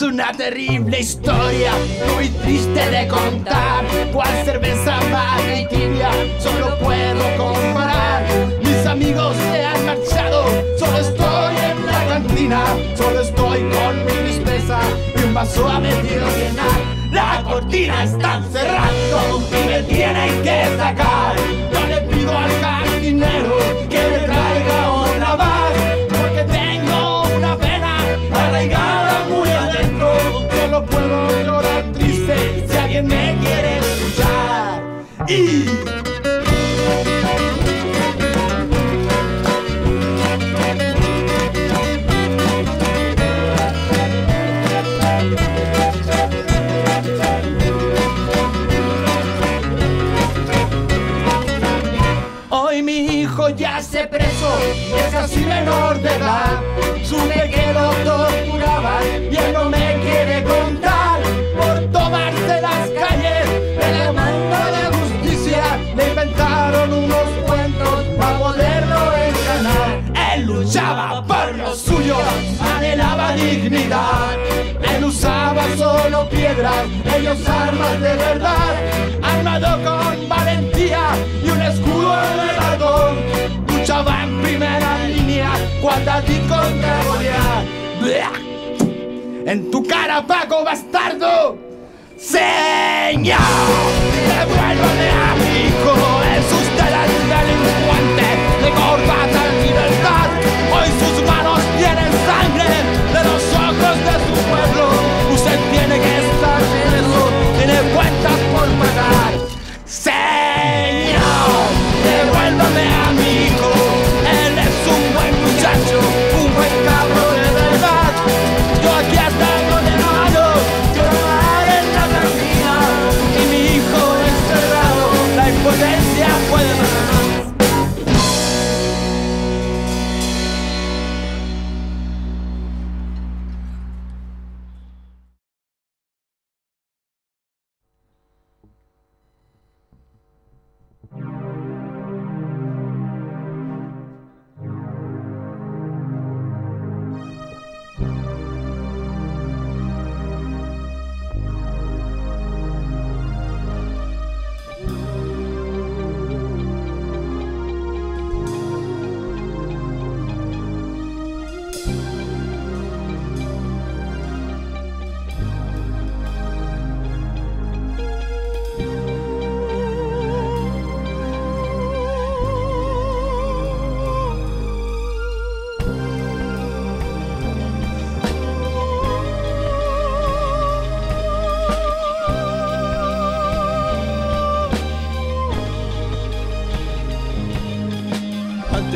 una terrible historia, muy triste de contar. ¿Cuál cerveza amarga y tibia solo puedo comparar? Mis amigos se han marchado, solo estoy en la cantina, solo estoy con mi despesa y un vaso a medio llenar. La cortina está cerrando y me tienen que sacar. Hoy mi hijo ya se preso, es casi menor de edad. Supe que lo torturaban y él no me quiere contar. Él usaba solo piedras, ellos armas de verdad. Armado con valentía y un escudo en el. Luchaba en primera línea, Guardadí contra Goliat. En tu cara, Paco bastardo. Señor, devuélvame a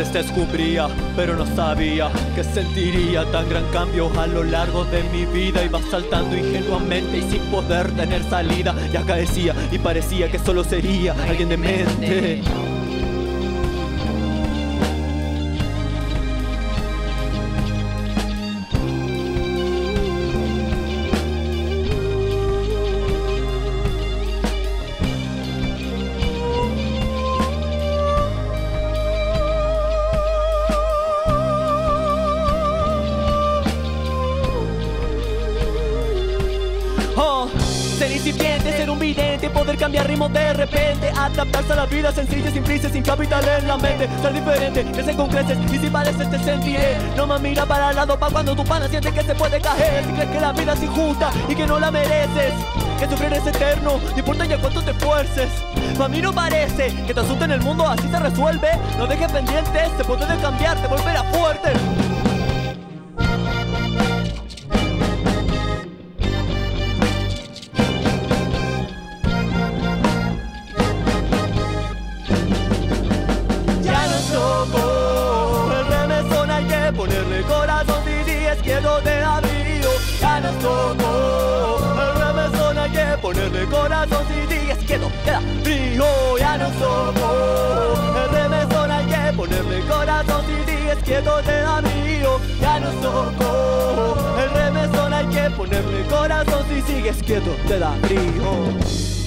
Antes descubría, pero no sabía que sentiría tan gran cambio a lo largo de mi vida. Iba saltando ingenuamente y sin poder tener salida. Ya caecía y parecía que solo sería alguien de mente. Poder cambiar ritmo de repente, adaptarse a la vida sencilla, sin prisa, sin capital en la mente, ser diferente, crecer con creces y si pareces te sentiré. No más mira para el lado pa' cuando tu pana siente que se puede caer, si crees que la vida es injusta y que no la mereces. Que sufrir es eterno, no importa ya cuánto te esfuerces. Pa' mí no parece que te asuste en el mundo, así se resuelve. No dejes pendientes, se puede cambiar, te volverá fuerte. Soco, el remesón hay que ponerle corazón si es quiero te abrigo. Ya no soco, el remesón hay que ponerle corazón si es quiero te abrigo. Ya no soco, el remesón hay que ponerle corazón si sigues quieto te da frío.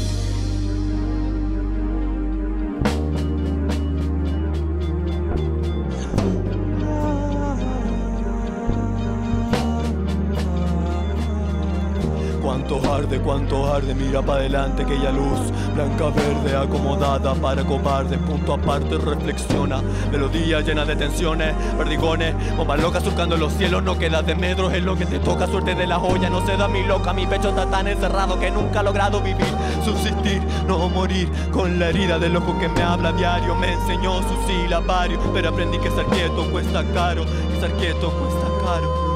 Arde, cuánto arde, mira para adelante aquella luz, blanca verde acomodada para cobarde, punto aparte reflexiona, melodía llena de tensiones, perdigones, bombas locas surcando los cielos, no queda de metros, es lo que te toca, suerte de la joya, no se da mi loca, mi pecho está tan encerrado que nunca ha logrado vivir, subsistir, no morir, con la herida del ojo que me habla diario, me enseñó su silabario, pero aprendí que estar quieto cuesta caro, que estar quieto cuesta caro.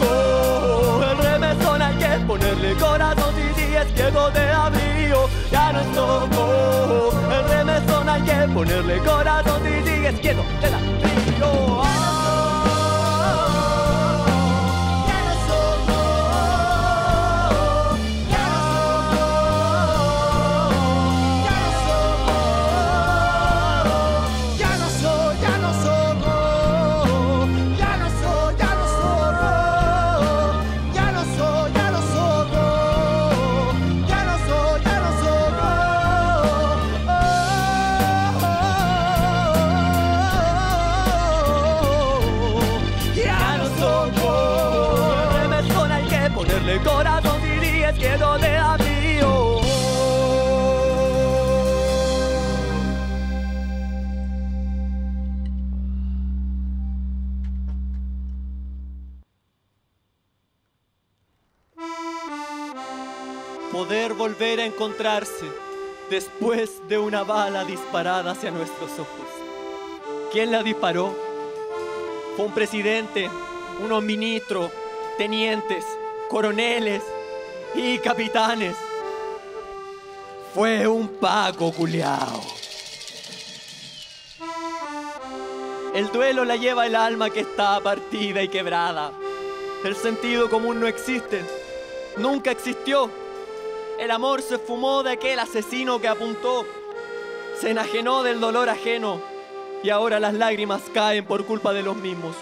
No toco el remesón hay que ponerle corazón si sigues quieto de abrigo Ya no toco el remesón hay que ponerle corazón si sigues quieto de abrigo de poder volver a encontrarse después de una bala disparada hacia nuestros ojos. ¿Quién la disparó? Fue un presidente, unos ministros, tenientes, coroneles y capitanes. Fue un Paco culiao. El duelo la lleva el alma que está partida y quebrada. El sentido común no existe. Nunca existió. El amor se fumó de aquel asesino que apuntó. Se enajenó del dolor ajeno. Y ahora las lágrimas caen por culpa de los mismos.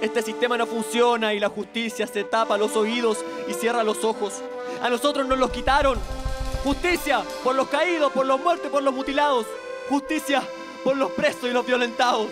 Este sistema no funciona y la justicia se tapa los oídos y cierra los ojos. A nosotros nos los quitaron. Justicia por los caídos, por los muertos por los mutilados. Justicia por los presos y los violentados.